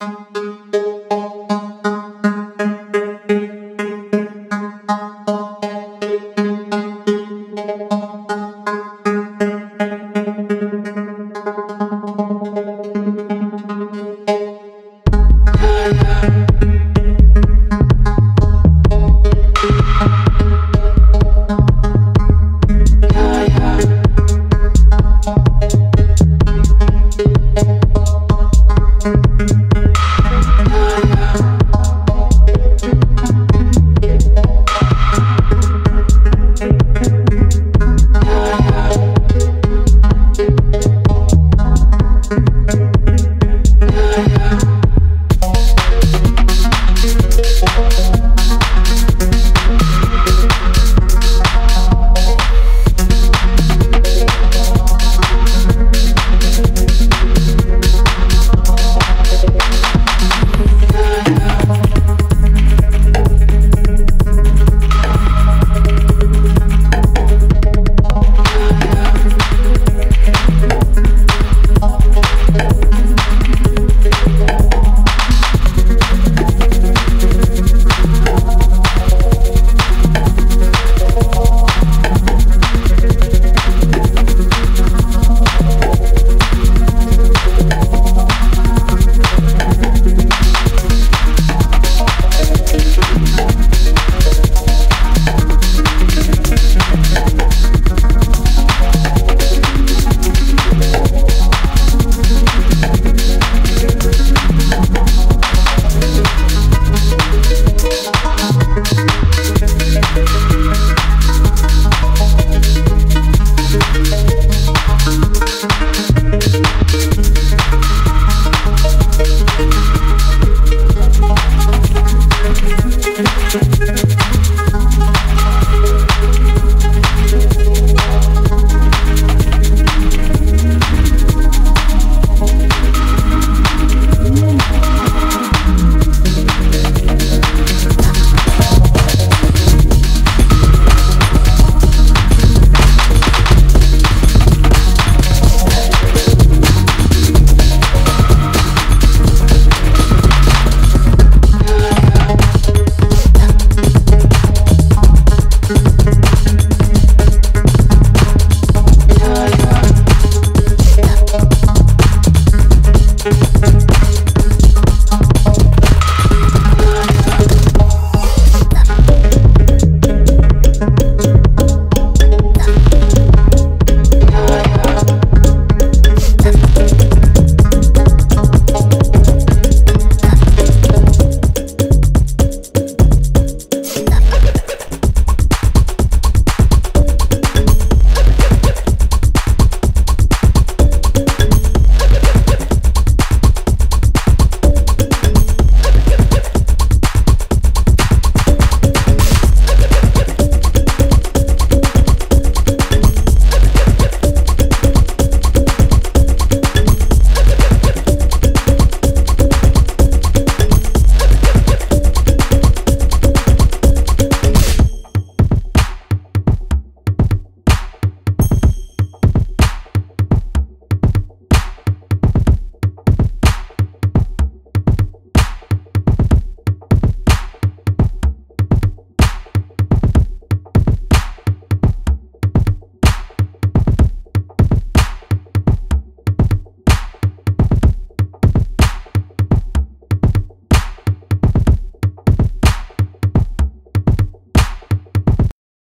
Música